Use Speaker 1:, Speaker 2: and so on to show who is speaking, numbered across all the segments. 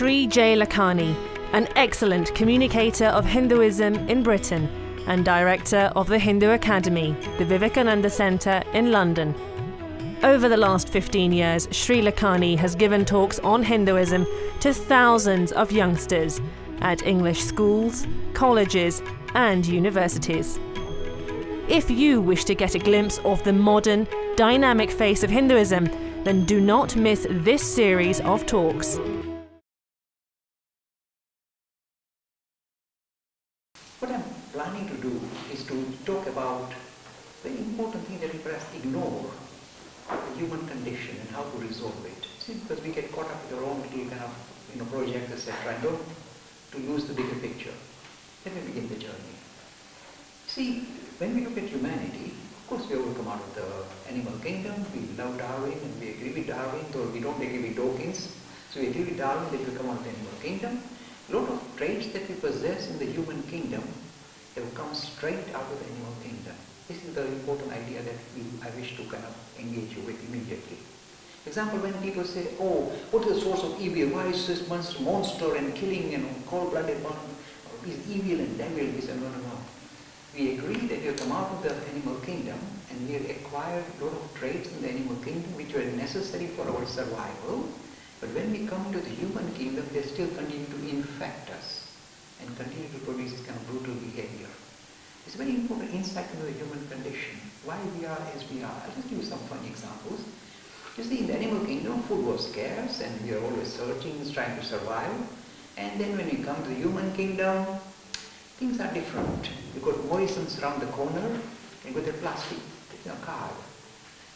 Speaker 1: Sri J. Lakhani, an excellent communicator of Hinduism in Britain and director of the Hindu Academy, the Vivekananda Centre in London. Over the last 15 years, Sri Lakhani has given talks on Hinduism to thousands of youngsters at English schools, colleges, and universities. If you wish to get a glimpse of the modern, dynamic face of Hinduism, then do not miss this series of talks.
Speaker 2: What I'm planning to do is to talk about very important thing that we perhaps ignore, the human condition and how to resolve it. See, because we get caught up with our own little kind of projects, etc., and don't to use the bigger picture. Let me begin the journey. See, when we look at humanity, of course we all come out of the animal kingdom, we love Darwin and we agree with Darwin, though we don't agree with Dawkins. So we agree with Darwin that we come out of the animal kingdom. A lot of traits that we possess in the human kingdom have come straight out of the animal kingdom. This is the important idea that we, I wish to kind of engage you with immediately. Example, when people say, oh, what is the source of evil? Why is this monster and killing and cold-blooded man is evil and devil? No, no. We agree that have come out of the animal kingdom and we have acquired a lot of traits in the animal kingdom which were necessary for our survival. But when we come to the human kingdom, they still continue to infect us and continue to produce this kind of brutal behavior. It's very important insight into the human condition, why we are as we are. I'll just give you some funny examples. You see, in the animal kingdom, food was scarce and we are always searching, trying to survive. And then when we come to the human kingdom, things are different. You've got Morrison's around the corner and you've got the plastic you know, card.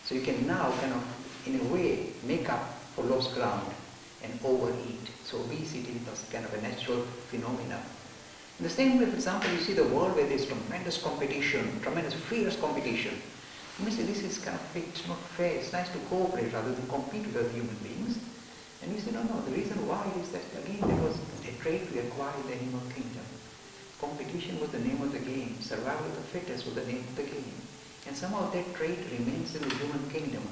Speaker 2: So you can now kind of, in a way, make up for lost ground and overeat. So obesity is kind of a natural phenomenon. In the same way, for example, you see the world where there's tremendous competition, tremendous fierce competition. Say this is kind of it's not fair, it's nice to cooperate rather than compete with other human beings. And you say, no, no, the reason why is that again there was a trait we acquired in the animal kingdom. Competition was the name of the game, survival of the fittest was the name of the game. And somehow that trait remains in the human kingdom.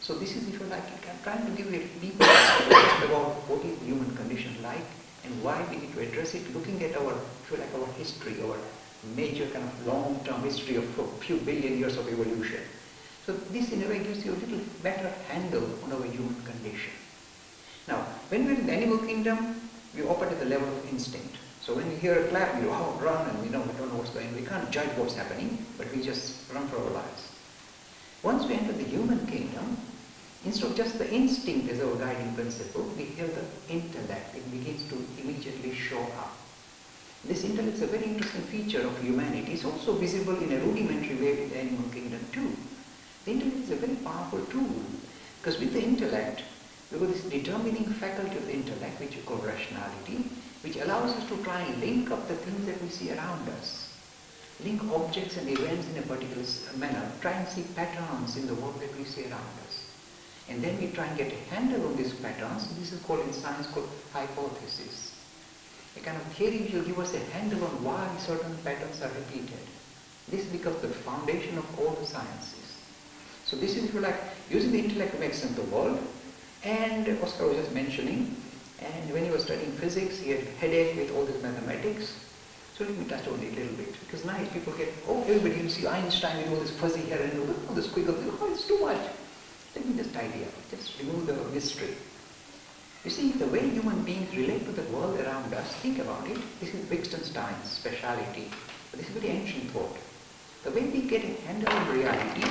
Speaker 2: So this is, if you like, I'm trying to give you a deeper about what is the human condition like and why we need to address it, looking at our, if you like, our history, our major kind of long-term history of a few billion years of evolution. So this in a way gives you a little better handle on our human condition. Now, when we're in the animal kingdom, we operate at the level of instinct. So when we hear a clap, we oh, run and we know we don't know what's going on. We can't judge what's happening, but we just run for our lives. Once we enter the human kingdom, instead of just the instinct as our guiding principle, we hear the intellect. It begins to immediately show up. This intellect is a very interesting feature of humanity. It's also visible in a rudimentary way in the animal kingdom too. The intellect is a very powerful tool because with the intellect, we've this determining faculty of the intellect, which we call rationality, which allows us to try and link up the things that we see around us. Link objects and events in a particular manner, try and see patterns in the world that we see around us. And then we try and get a handle on these patterns. This is called in science called hypothesis a kind of theory which will give us a handle on why certain patterns are repeated. This becomes the foundation of all the sciences. So this is, if you like, using the intellect to make sense of the world. And Oscar was just mentioning, and when he was studying physics, he had a headache with all this mathematics. So let me touch on it a little bit. Because now people get, oh, everybody, you see Einstein with all this fuzzy hair and all this squiggles. Oh, it's too much. Let me just tidy up. Just remove the mystery. You see, the way human beings relate to the world around us, think about it, this is Wittgenstein's speciality. This is a very ancient thought. The way we get a handle on reality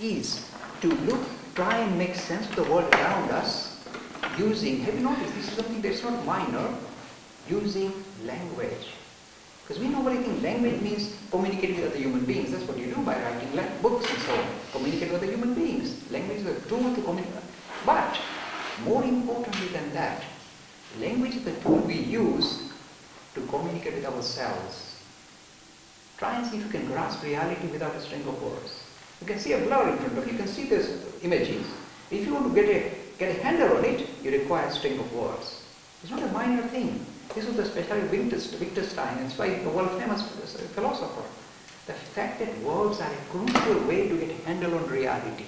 Speaker 2: is to look, try and make sense of the world around us using, have you noticed, this is something that's not minor, using language. Because we normally think language means communicating with other human beings. That's what you do by writing books and so on. Communicate with other human beings. Language is a tool to communicate. But more importantly than that, language is the tool we use to communicate with ourselves. Try and see if you can grasp reality without a string of words. You can see a blur in front of you, you can see these images. If you want to get a, get a handle on it, you require a string of words. It's not a minor thing. This was of Wittgenstein, it's why the world famous philosopher. The fact that words are a crucial way to get a handle on reality.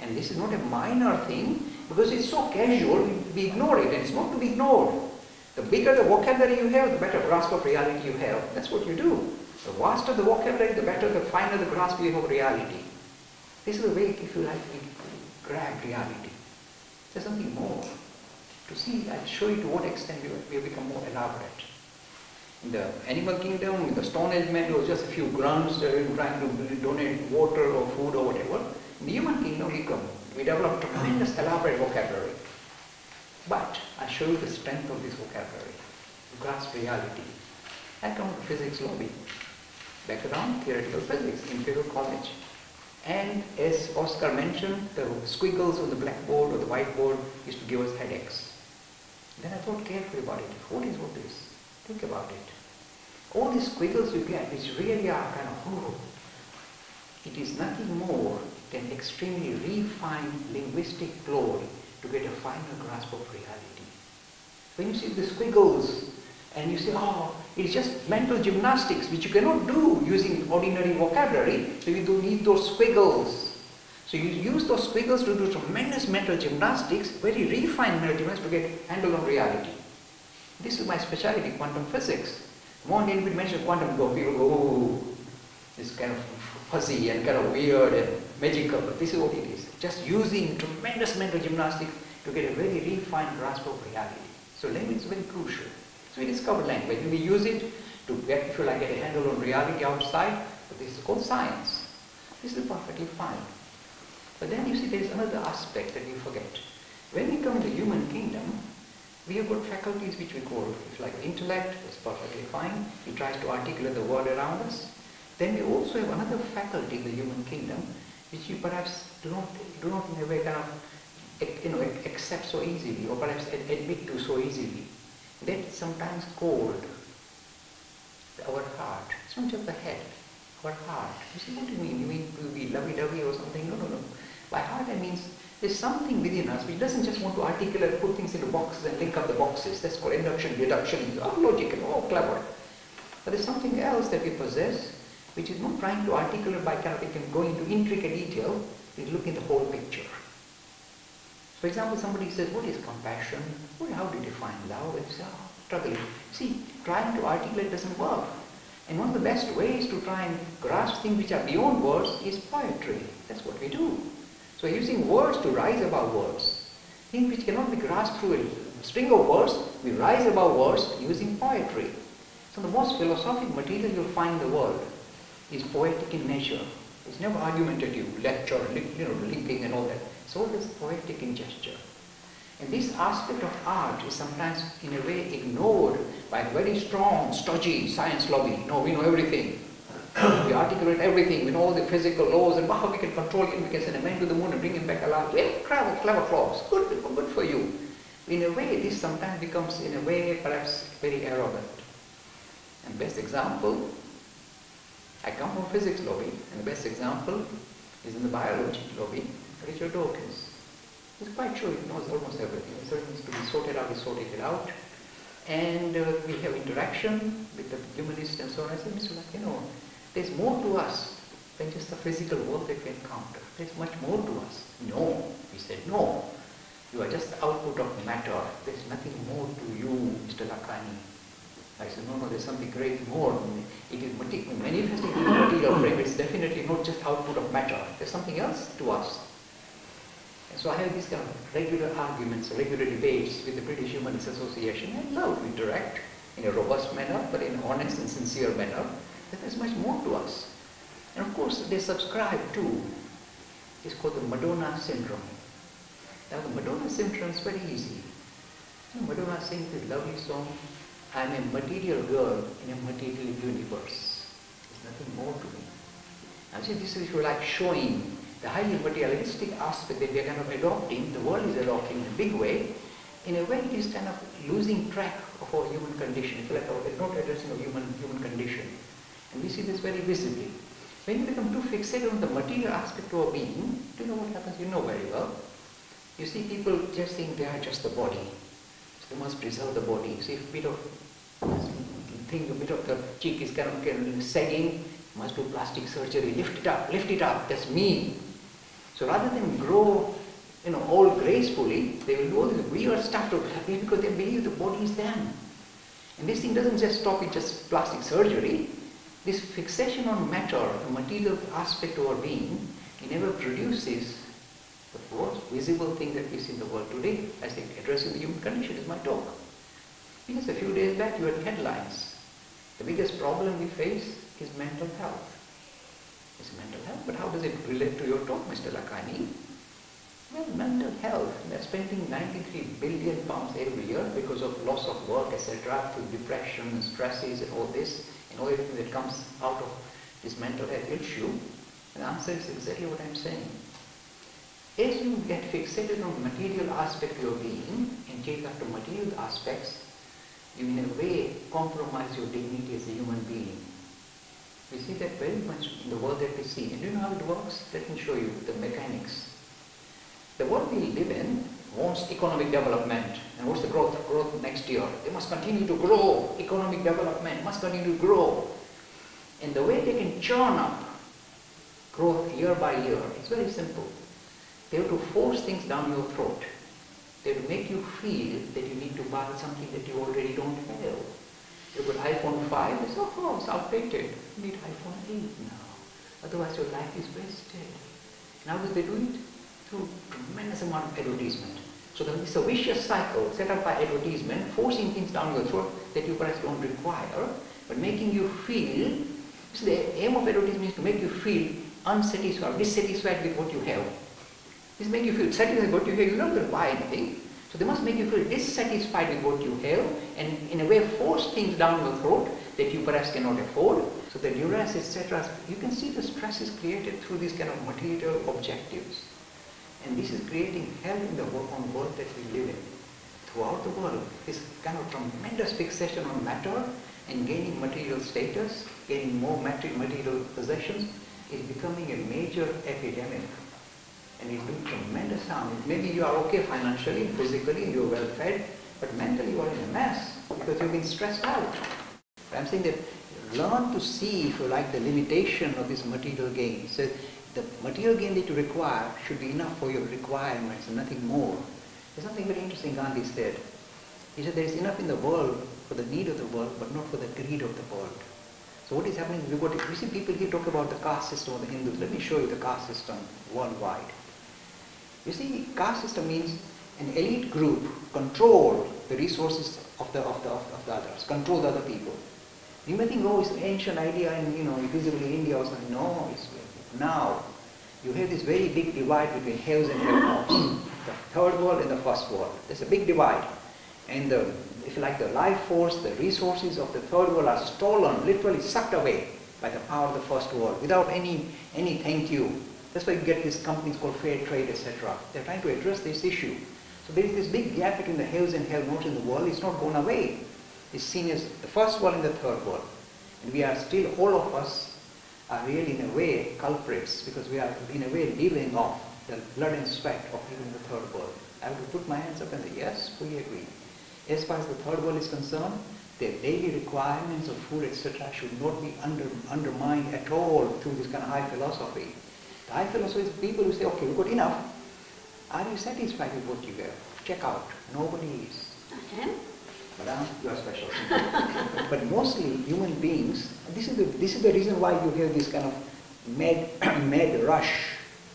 Speaker 2: And this is not a minor thing because it's so casual, we ignore it and it's not to be ignored. The bigger the vocabulary you have, the better grasp of reality you have. That's what you do. The vaster the vocabulary, the better, the finer the grasp you have of reality. This is the way, if you like, we grab reality. There's something more. To see, I'll show you to what extent we, we become more elaborate. In the animal kingdom, in the Stone Age man, it was just a few grunts trying to donate water or food or whatever. The human kingdom, we, come, we develop tremendous elaborate vocabulary. But I show you the strength of this vocabulary, to grasp reality. I come to physics lobby, background theoretical physics, Imperial College. And as Oscar mentioned, the squiggles on the blackboard or the whiteboard used to give us headaches. Then I thought carefully about it. What is all this? Think about it. All these squiggles you get, which really are kind of horrible, it is nothing more than extremely refined linguistic ploy to get a finer grasp of reality. When you see the squiggles and you say, oh, it's just mental gymnastics which you cannot do using ordinary vocabulary, so you do need those squiggles. So you use those squiggles to do tremendous mental gymnastics, very refined mental gymnastics to get handle on reality. This is my specialty, quantum physics. Moment anybody mentions quantum, go, people go, oh, it's kind of fuzzy and kind of weird and magical, but this is what it is. Just using tremendous mental gymnastics to get a very refined grasp of reality. So language is very crucial. So we discover language and we use it to get, if you like, get a handle on reality outside, but this is called science. This is perfectly fine. But then you see there is another aspect that you forget. When we come to the human kingdom, we have got faculties which we call, if like intellect, is perfectly fine. It tries to articulate the world around us. Then we also have another faculty in the human kingdom, which you perhaps do not, do not in a way kind of you know, accept so easily, or perhaps admit to so easily. That sometimes called our heart. It's not just the head, our heart. You see, what do you mean? You mean to be lovey-dovey or something? No, no, no. By heart, I mean there's something within us which doesn't just want to articulate, put things into boxes and link up the boxes. That's called induction, deduction, logic and all clever. But there's something else that we possess which is not trying to articulate by kind of, it can go into intricate detail, it look in the whole picture. For example, somebody says, what is compassion? Well, how do you define love? It's oh, struggling. See, trying to articulate doesn't work. And one of the best ways to try and grasp things which are beyond words is poetry. That's what we do. So using words to rise above words. Things which cannot be grasped through a string of words, we rise above words using poetry. So the most philosophic material you'll find in the world is poetic in nature. It's never argumentative, lecture, you know, linking and all that. So It's always poetic in gesture. And this aspect of art is sometimes in a way ignored by very strong, stodgy science lobby. No, we know everything. we articulate everything, we know all the physical laws and wow, we can control it, we can send a man to the moon and bring him back alive. Very clever, clever flaws. Good, good for you. In a way, this sometimes becomes, in a way, perhaps very arrogant. And best example, I come from physics lobby, and the best example is in the biology lobby, Richard Dawkins. He's quite sure he knows almost everything. So it needs to be sorted out, he sorted it out. And uh, we have interaction with the humanists and so on. I said, Mr. Like, you know, there's more to us than just the physical world that we encounter. There's much more to us. No, he said, no. You are just the output of matter. There's nothing more to you, Mr. Lakhani. I said, no, no, there's something great more. It is manifesting in the material frame. It's definitely not just output of matter. There's something else to us. And so I have these kind of regular arguments, regular debates with the British Humanist Association. I love to interact in a robust manner, but in an honest and sincere manner. That there's much more to us. And of course, they subscribe to, it's called the Madonna syndrome. Now the Madonna syndrome is very easy. You know, Madonna sings this lovely song, I'm a material girl in a material universe. There's nothing more to me. Now see, this is like showing the highly materialistic aspect that we are kind of adopting, the world is adopting in a big way, in a way it is kind of losing track of our human condition. It's like not addressing our human, human condition. And we see this very visibly. When you become too fixated on the material aspect of our being, do you know what happens? You know very well. You see people just think they are just the body. They must preserve the body. See, if a bit of thing, a bit of the cheek is kind of sagging, must do plastic surgery, lift it up, lift it up, that's me. So rather than grow, you know, all gracefully, they will do all this weird stuff to because they believe the body is them. And this thing doesn't just stop with just plastic surgery. This fixation on matter, the material aspect of our being, it never produces the most visible thing that we see in the world today. I think addressing the human condition is my talk. Because a few days back you had headlines. The biggest problem we face is mental health. It's mental health, but how does it relate to your talk, Mr. Lakhani? Well, mental health, they're spending 93 billion pounds every year because of loss of work, etc., through depression and stresses and all this, and all everything that comes out of this mental health issue. The answer is exactly what I'm saying. As you get fixated on material aspect of your being and chase after material aspects, you in a way compromise your dignity as a human being. We see that very much in the world that we see. And do you know how it works? Let me show you the mechanics. The world we live in wants economic development. And what's the growth? Growth next year. They must continue to grow. Economic development must continue to grow. And the way they can churn up growth year by year is very simple. They have to force things down your throat. They to make you feel that you need to buy something that you already don't have. You got iPhone 5, it's oh, it's outdated. You need iPhone 8 now. Otherwise your life is wasted. Now they do it? Through tremendous amount of advertisement. So it's a vicious cycle set up by advertisement, forcing things down your throat that you perhaps don't require, but making you feel, so the aim of advertisement is to make you feel unsatisfied, dissatisfied with what you have. This make you feel satisfied with what you have. You're not going to buy anything. So they must make you feel dissatisfied with what you have and in a way force things down your throat that you perhaps cannot afford. So the duress, etc. You can see the stress is created through these kind of material objectives. And this is creating hell in the on world that we live in. Throughout the world, this kind of tremendous fixation on matter and gaining material status, gaining more material possessions is becoming a major epidemic and it doing tremendous harm. Maybe you are okay financially, physically, you're well fed, but mentally you are in a mess because you've been stressed out. I'm saying that learn to see, if you like, the limitation of this material gain. So the material gain that you require should be enough for your requirements and nothing more. There's something very interesting Gandhi said. He said there is enough in the world for the need of the world, but not for the greed of the world. So what is happening we've got, you see people here talk about the caste system of the Hindus. Let me show you the caste system worldwide. You see, caste system means an elite group control the resources of the, of the, of the others, control the other people. You may think, oh, it's an ancient idea in, you know, visibly India or something. No, it's now. You have this very big divide between haves and have-nots. the third world and the first world. There's a big divide. And the, if you like, the life force, the resources of the third world are stolen, literally sucked away by the power of the first world without any, any thank you that's why you get these companies called fair trade, etc. They're trying to address this issue. So there is this big gap between the haves and have-nots in the world. It's not gone away. It's seen as the first world and the third world. And we are still, all of us are really in a way culprits because we are in a way living off the blood and sweat of even the third world. I to put my hands up and say, yes, we agree. As far as the third world is concerned, their daily requirements of food, etc., should not be under, undermined at all through this kind of high philosophy. The high philosophy is people who say, okay, we've got enough. Are you satisfied with what you have? Check out. Nobody is.
Speaker 3: I am.
Speaker 2: Madam, you are special. but mostly human beings, this is, the, this is the reason why you hear this kind of mad, mad rush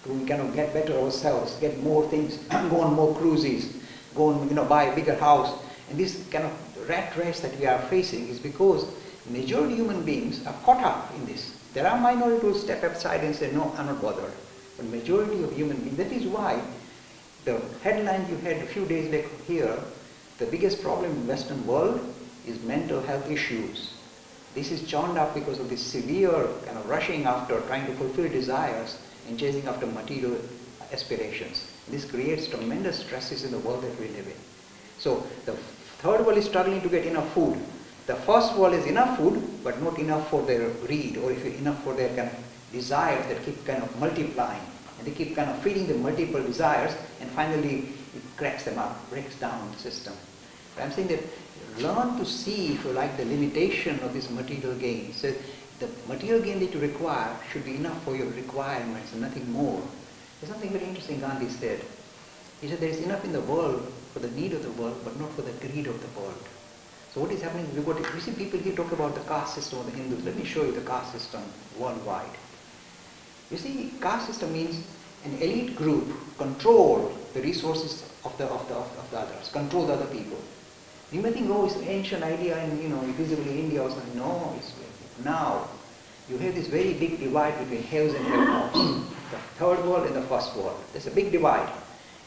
Speaker 2: to kind of get better ourselves, get more things, go on more cruises, go on, you know, buy a bigger house. And this kind of rat race that we are facing is because majority human beings are caught up in this. There are minority who step aside and say, no, I'm not bothered. But majority of human beings, that is why the headline you had a few days back here, the biggest problem in Western world is mental health issues. This is churned up because of this severe kind of rushing after trying to fulfill desires and chasing after material aspirations. This creates tremendous stresses in the world that we live in. So the third world is struggling to get enough food. The first world is enough food, but not enough for their greed or if enough for their kind of desires that keep kind of multiplying. And they keep kind of feeding the multiple desires and finally it cracks them up, breaks down the system. But I'm saying that learn to see, if you like, the limitation of this material gain. So the material gain that you require should be enough for your requirements and nothing more. There's something very interesting Gandhi said. He said there is enough in the world for the need of the world, but not for the greed of the world. So what is happening is we've got, you see people here talk about the caste system of the Hindus. Let me show you the caste system worldwide. You see, caste system means an elite group control the resources of the, of the, of the others, control the other people. You may think, oh, it's an ancient idea in, you know, visibly India or something. No, it's now. You have this very big divide between haves and have-nots. the third world and the first world. There's a big divide.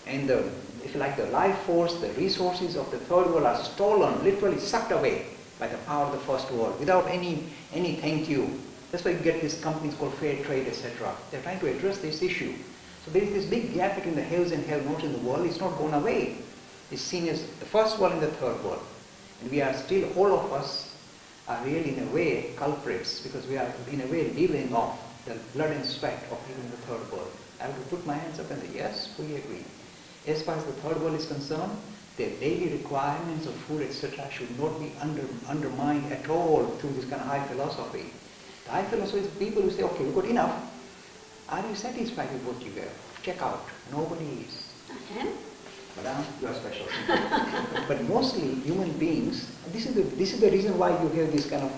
Speaker 2: And the, if you like, the life force, the resources of the third world are stolen, literally sucked away by the power of the first world without any, any thank you. That's why you get these companies called fair trade, etc. They're trying to address this issue. So there is this big gap between the haves and have-nots in the world. It's not gone away It's seen as the first world and the third world. And we are still, all of us are really in a way culprits because we are in a way living off the blood and sweat of even the third world. I to put my hands up and say, yes, we agree. As far as the third world is concerned, their daily requirements of food, etc., should not be under, undermined at all through this kind of high philosophy. The high philosophy is people who say, okay, we've got enough. Are you satisfied with what you have? Check out. Nobody is.
Speaker 3: I am.
Speaker 2: Madam, you are special. but mostly human beings, this is, the, this is the reason why you have this kind of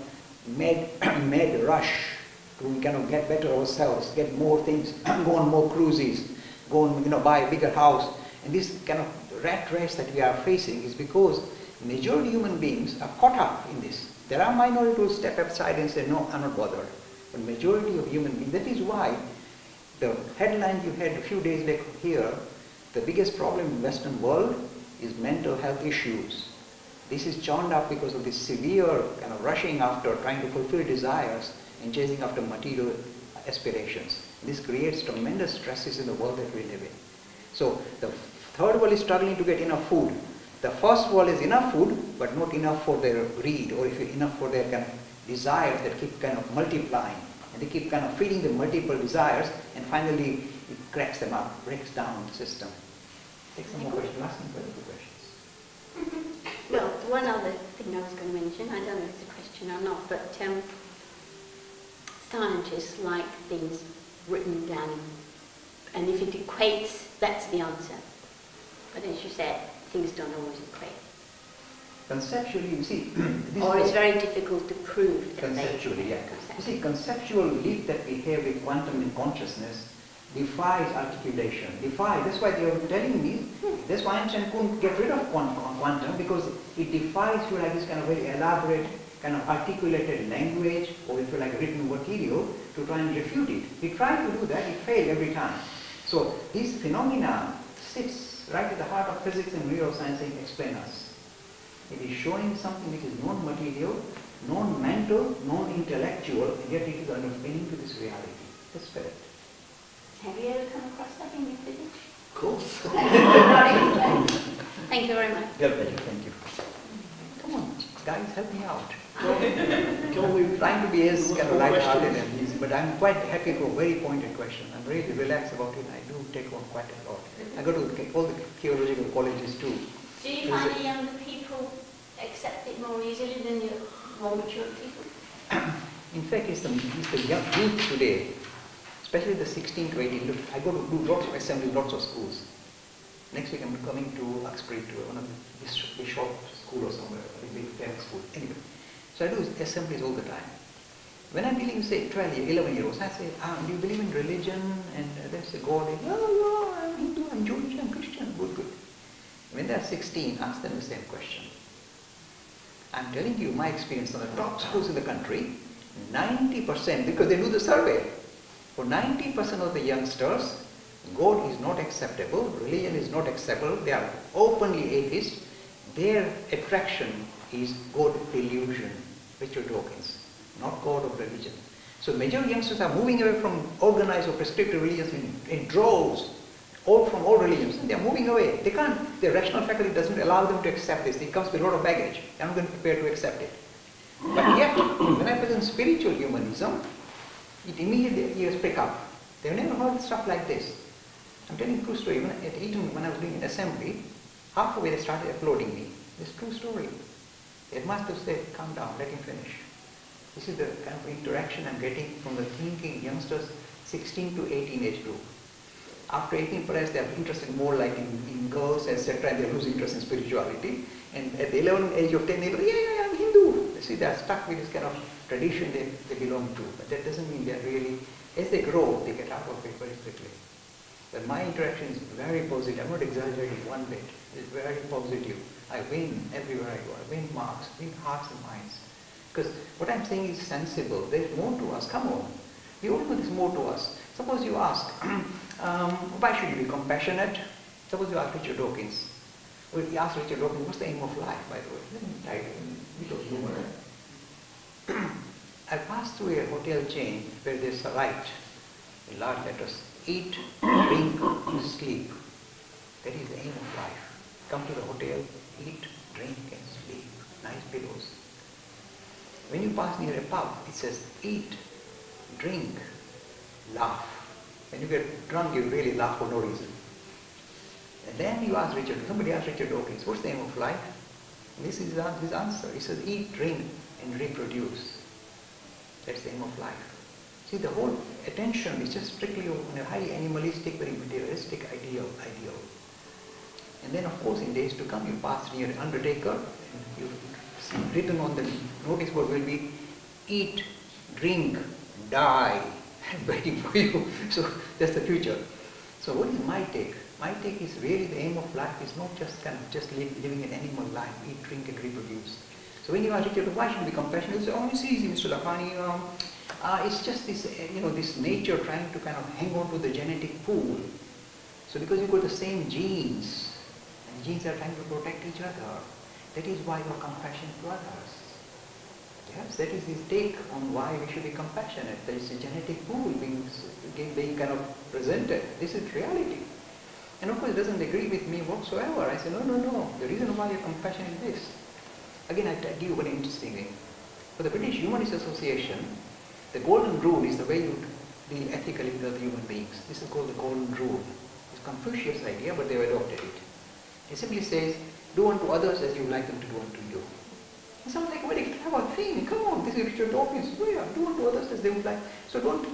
Speaker 2: mad, mad rush to kind of get better ourselves, get more things, go on more cruises, go on, you know, buy a bigger house. And this kind of rat race that we are facing is because majority human beings are caught up in this. There are minority who step aside and say, no, I'm not bothered. But majority of human beings, that is why the headline you had a few days back here the biggest problem in Western world is mental health issues. This is churned up because of this severe kind of rushing after trying to fulfill desires and chasing after material aspirations. This creates tremendous stresses in the world that we live in. So the third world is struggling to get enough food. The first world is enough food, but not enough for their greed or if enough for their kind of desires that keep kind of multiplying. And they keep kind of feeding the multiple desires and finally it cracks them up, breaks down the system. Take some more questions. Ask some very good questions.
Speaker 3: well, one other thing I was going to mention, I don't know if it's a question or not, but um, scientists like things written down, and if it equates, that's the answer. But as you said, things don't always equate.
Speaker 2: Conceptually, you see,
Speaker 3: or it's very difficult to prove.
Speaker 2: Conceptually, yeah. You see, conceptual leap that we have with quantum in consciousness defies articulation. Defies. That's why they are telling me. Hmm. That's why Einstein couldn't get rid of quantum because it defies you like this kind of very elaborate, kind of articulated language, or if you like written material, to try and refute it. He tried to do that. It failed every time. So this phenomena sits right at the heart of physics and neuroscience saying explain us. It is showing something which is non-material, non-mental, non-intellectual, and yet it is underpinning to this reality, the spirit.
Speaker 3: Have you ever come across that in your physics?
Speaker 2: Of course.
Speaker 3: thank you very much.
Speaker 2: Your pleasure, thank you. Come on, guys, help me out. Don't we trying to be as kind of light-hearted and easy, but I'm quite happy for a very pointed question. I'm really relaxed about it. I do take on quite a lot. I go to all the theological colleges too.
Speaker 3: Do you find the younger people accept it more easily than the more mature people?
Speaker 2: In fact, it's the, it's the young youth today especially the 16 to 18. Look, I go to do lots of assemblies, lots of schools. Next week I'm coming to Uxbridge to one of the Bishop school or somewhere, a big famous school. Anyway, so I do assemblies all the time. When I'm dealing with say 12, 11 year olds, I say, ah, do you believe in religion? And they say, God. Oh, yeah, I'm Hindu, I'm Jewish, I'm Christian. Good, good. When they're 16, ask them the same question. I'm telling you my experience on the top schools in the country, 90%, because they do the survey, for 90% of the youngsters, God is not acceptable, religion is not acceptable, they are openly atheist. Their attraction is God delusion, Richard Dawkins, not God of religion. So major youngsters are moving away from organized or prescriptive religions in, in droves, all from all religions, and they are moving away. They can't, their rational faculty doesn't allow them to accept this. It comes with a lot of baggage. They're not going to prepare to accept it. But yet, when I present spiritual humanism, it immediately ears pick up. They've never heard stuff like this. I'm telling true story. When, at Eton, when I was doing an assembly, halfway they started applauding me. This true story. The headmaster said, calm down, let him finish. This is the kind of interaction I'm getting from the thinking youngsters 16 to 18 age group. After 18 perhaps they are interested more like in, in girls, etc., and they lose interest in spirituality. And at the 11 age of 10, they go, yeah, yeah, I'm Hindu. You see, they are stuck with this kind of tradition they, they belong to. But that doesn't mean they are really, as they grow, they get out of it very quickly. But my interaction is very positive. I'm not exaggerating one bit. It's very positive. I win everywhere I go. I win marks, win hearts and minds. Because what I'm saying is sensible. There's more to us. Come on. We all know there's more to us. Suppose you ask, um, why should you be compassionate? Suppose you ask Richard Dawkins. Well, you ask Richard Dawkins, what's the aim of life, by the way? Humor. I passed through a hotel chain where there's a light in large letters. Eat, drink, sleep. That is the aim of life. Come to the hotel, eat, drink and sleep. Nice pillows. When you pass near a pub, it says eat, drink, laugh. When you get drunk, you really laugh for no reason. And then you ask Richard, somebody asked Richard Dawkins, what's the aim of life? And this is his answer. He says, eat, drink, and reproduce. That's the aim of life. See, the whole attention is just strictly on a highly animalistic, very materialistic ideal. ideal. And then, of course, in days to come, you pass near undertaker, and you see written on the notice board will be, eat, drink, die. I'm waiting for you. So that's the future. So what is my take? My take is really the aim of life is not just kind of just live, living an animal life, eat, drink and reproduce. So when you ask Richard, why should we be compassionate? You say, oh, it's easy, Mr. Lakhani. Um, uh, it's just this, uh, you know, this nature trying to kind of hang on to the genetic pool. So because you've got the same genes, genes are trying to protect each other, that is why you're compassionate to others. Yes, that is his take on why we should be compassionate. There is a genetic pool being, being kind of presented. This is reality. And of course, doesn't agree with me whatsoever. I say, no, no, no. The reason why you're compassionate is this. Again, I give you one interesting thing. For the British Humanist Association, the golden rule is the way you deal ethically with other human beings. This is called the golden rule. It's Confucius idea, but they've adopted it. It simply says, do unto others as you would like them to do unto you. It sounds like a very clever thing. Come on, this is Richard Dawkins. Oh yeah, do unto others as they would like. So don't,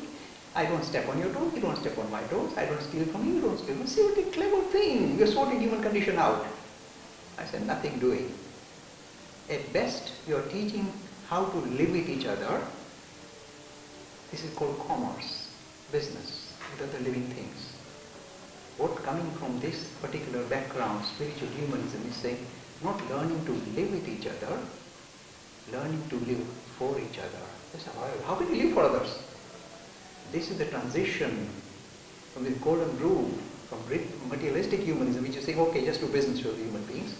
Speaker 2: I don't step on your toes, you don't step on my toes, I don't steal from you, you don't steal from me. See what a clever thing. You're sorting human condition out. I said, nothing doing. At best, you're teaching how to live with each other. This is called commerce, business, with other living things. What coming from this particular background, spiritual humanism, is saying, not learning to live with each other, learning to live for each other. How can you live for others? This is the transition from the golden rule, from materialistic humanism, which is saying, okay, just do business with human beings,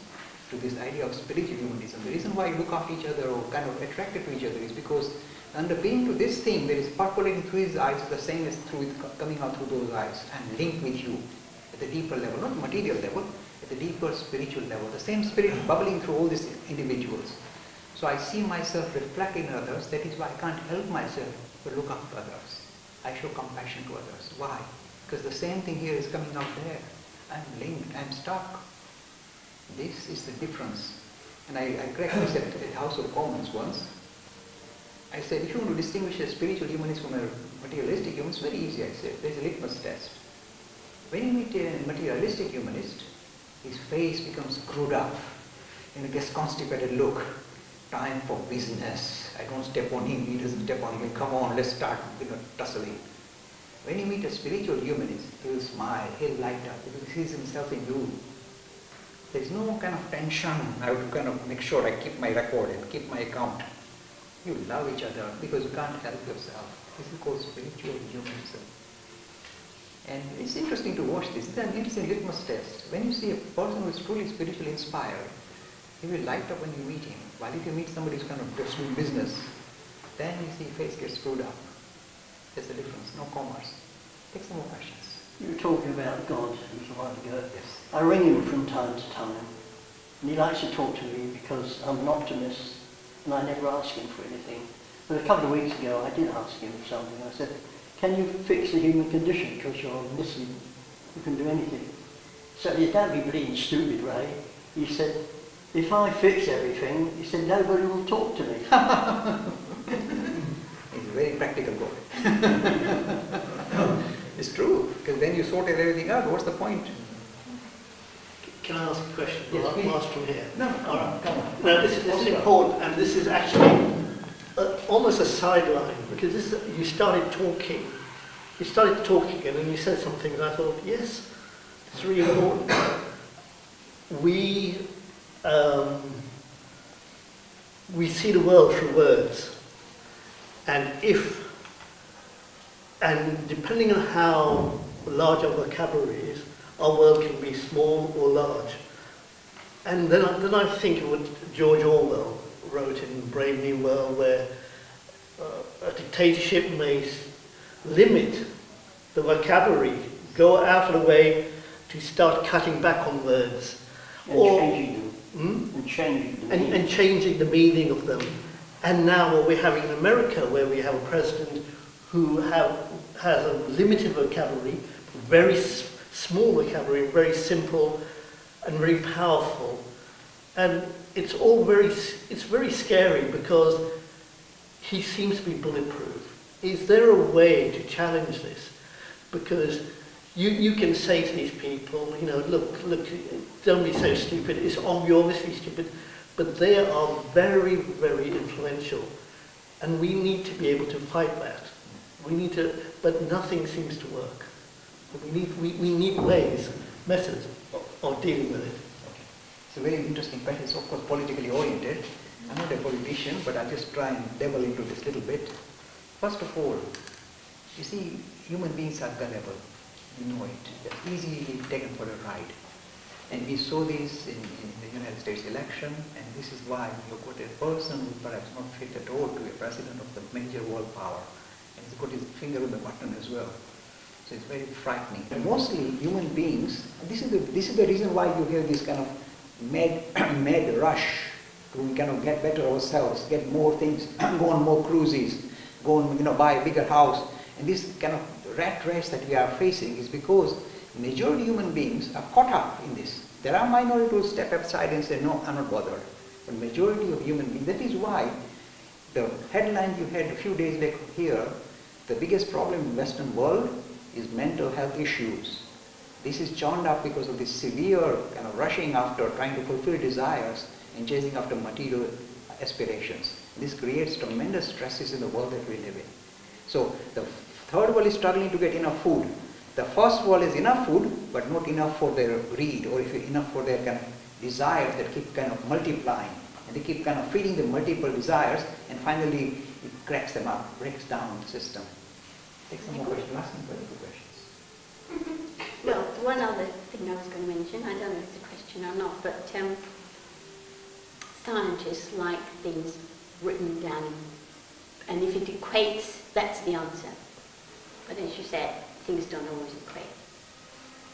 Speaker 2: to this idea of spiritual humanism. The reason why you look after each other or kind of attracted to each other is because underpinning to this thing that is percolating through his eyes the same as through it coming out through those eyes and linked with you the deeper level, not material level, at the deeper spiritual level. The same spirit bubbling through all these individuals. So I see myself reflecting in others. That is why I can't help myself but look after others. I show compassion to others. Why? Because the same thing here is coming out there. I'm linked, I'm stuck. This is the difference. And I, I correctly said at House of Commons once, I said, if you want to distinguish a spiritual humanist from a materialistic humanist, it's very easy, I said. There's a litmus test. When you meet a materialistic humanist, his face becomes screwed up and he gets constipated look. Time for business. I don't step on him, he doesn't step on me. Come on, let's start you know, tussling. When you meet a spiritual humanist, he will smile, he'll light up, he sees himself in you. There's no kind of tension. I have to kind of make sure I keep my record and keep my account. You love each other because you can't help yourself. This is called spiritual humanism. And it's interesting to watch this. It's an interesting litmus test. When you see a person who is truly spiritually inspired, he will light up when you meet him. While if you meet somebody who's kind of just doing business, then you see face gets screwed up. There's a difference, no commerce. Take some more questions.
Speaker 4: You were talking about God a little while ago.
Speaker 2: Yes.
Speaker 4: I ring him from time to time, and he likes to talk to me because I'm an optimist, and I never ask him for anything. But a couple of weeks ago, I did ask him for something. I said, can you fix the human condition because you're missing, you can do anything. So he don't be bleeding stupid, Ray. He said, if I fix everything, he said, nobody will talk to me.
Speaker 2: It's a very practical boy. it's true, because then you sorted everything out, what's the point?
Speaker 5: Can I ask a question?
Speaker 2: Yes,
Speaker 5: I'll ask from here.
Speaker 2: No, all right. come on, come.
Speaker 5: No, this is, this is important, and this is actually almost a sideline, because this, you started talking, you started talking, and then you said some things, I thought, yes, it's really important. We, um, we see the world through words, and if, and depending on how large our vocabulary is, our world can be small or large. And then I, then I think of George Orwell wrote in Brave New World, where uh, a dictatorship may limit the vocabulary, go out of the way to start cutting back on words,
Speaker 4: And
Speaker 5: Or-
Speaker 4: changing them.
Speaker 5: hmm?
Speaker 4: And changing them.
Speaker 5: and, and changing the meaning of them. And now what we're having in America, where we have a president who have, has a limited vocabulary, very s- small vocabulary, very simple and very powerful. And it's all very, it's very scary because he seems to be bulletproof. Is there a way to challenge this? Because you, you can say to these people, you know, look, look, don't be so stupid. It's obviously stupid, but they are very, very influential, and we need to be able to fight that. We need to, but nothing seems to work. We need, we, we need ways, methods of, of dealing with it.
Speaker 2: It's a very interesting. It's of course politically oriented. I'm not a politician, but I'll just try and delve into this little bit. First of all, you see, human beings are gullible. You know it. They're easily taken for a ride. And we saw this in, in the United States election, and this is why you got a person who perhaps not fit at all to a president of the major world power. And he's got his finger on the button as well. So it's very frightening. And mostly human beings, this is the, this is the reason why you hear this kind of mad, mad rush to kind of get better ourselves, get more things, go on more cruises, go on, you know, buy a bigger house. And this kind of rat race that we are facing is because majority human beings are caught up in this. There are minority who step aside and say, no, I'm not bothered. But majority of human beings, that is why the headline you had a few days back here, the biggest problem in Western world is mental health issues. This is churned up because of this severe kind of rushing after trying to fulfill desires and chasing after material aspirations. This creates tremendous stresses in the world that we live in. So the third world is struggling to get enough food. The first world is enough food, but not enough for their greed or if enough for their kind of desires that keep kind of multiplying. And they keep kind of feeding the multiple desires and finally it cracks them up, breaks down the system. Take some more questions, questions.
Speaker 3: Well, one other thing I was going to mention, I don't know if it's a question or not, but um, scientists like things written down, and if it equates, that's the answer. But as you said, things don't always equate.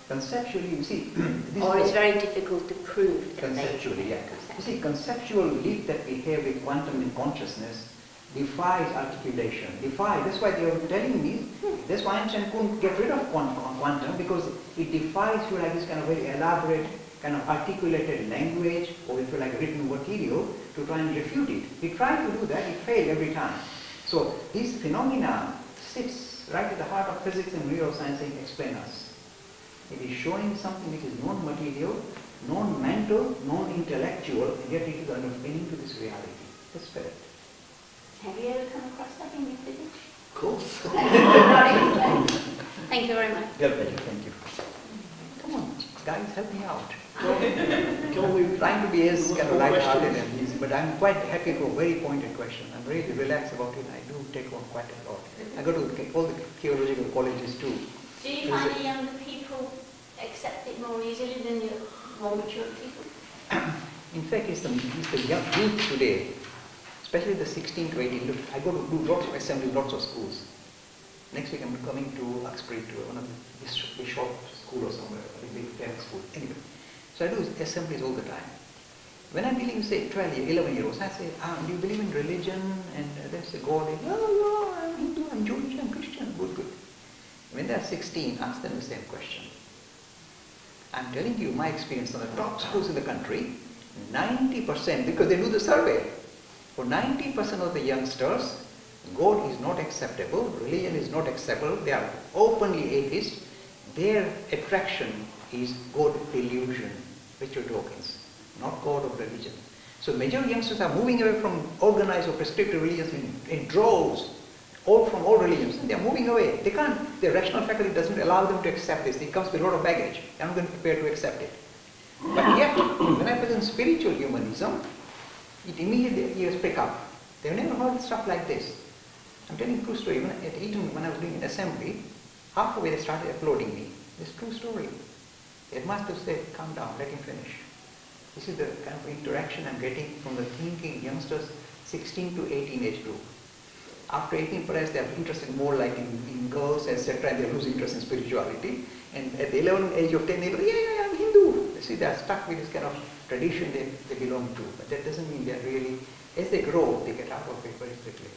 Speaker 2: Conceptually, you see, this
Speaker 3: Or it's very difficult to prove
Speaker 2: conceptually, yeah. You see, conceptual leap that we have with quantum in consciousness defies articulation, defies, that's why they are telling me, hmm, that's why Einstein couldn't get rid of quantum because it defies you like this kind of very elaborate, kind of articulated language or if you like written material to try and refute it. He tried to do that, it failed every time. So this phenomena sits right at the heart of physics and neuroscience saying explain us. It is showing something which is non-material, non-mental, non-intellectual, and yet it is underpinning to this reality, the spirit.
Speaker 3: Have you ever come across that in your physics?
Speaker 5: Of course.
Speaker 3: Thank you very much.
Speaker 2: Yeah, thank you. Come on, guys, help me out.
Speaker 5: Can we,
Speaker 2: I'm trying to be as kind of light-hearted and easy, but I'm quite happy for a very pointed question. I'm really relaxed about it. I do take on quite a lot. I go to all the theological colleges too.
Speaker 3: Do you find the younger people accept it more easily than the more mature people?
Speaker 2: In fact, it's the, it's the young youth today, especially the 16 to 18. Look, I go to do lots of assembly, lots of schools. Next week I'm coming to Uxbridge to one of the bishop, school or somewhere, a big parent school. Anyway, so I do assemblies all the time. When I'm dealing with say 12, 11 year olds, I say, ah, do you believe in religion? And they say, God, they, oh, I'm Hindu, I'm Jewish, I'm Christian, good, good. When they're 16, ask them the same question. I'm telling you my experience on the top schools in the country, 90%, because they do the survey, for 90% of the youngsters, God is not acceptable, religion is not acceptable, they are openly atheist, their attraction is God delusion, Richard Dawkins, not God of religion. So major youngsters are moving away from organized or prescriptive religions in, in droves, all from all religions, and they're moving away. They can't, their rational faculty doesn't allow them to accept this. It comes with a lot of baggage. They're not going to prepare to accept it. But yet, when I present spiritual humanism, it immediately ears prick up. They've never heard stuff like this. I'm telling true story. When, at Eton, when I was doing an assembly, halfway they started applauding me. This true story. The headmaster said, calm down, let him finish. This is the kind of interaction I'm getting from the thinking youngsters 16 to 18 age group. After 18 perhaps they're interested more like in, in girls, etc. and they lose interest in spirituality. And at the 11 age of 10 they go, yeah, yeah, I'm Hindu. You see, they're stuck with this kind of tradition they, they belong to. But that doesn't mean they're really, as they grow, they get out of it very quickly.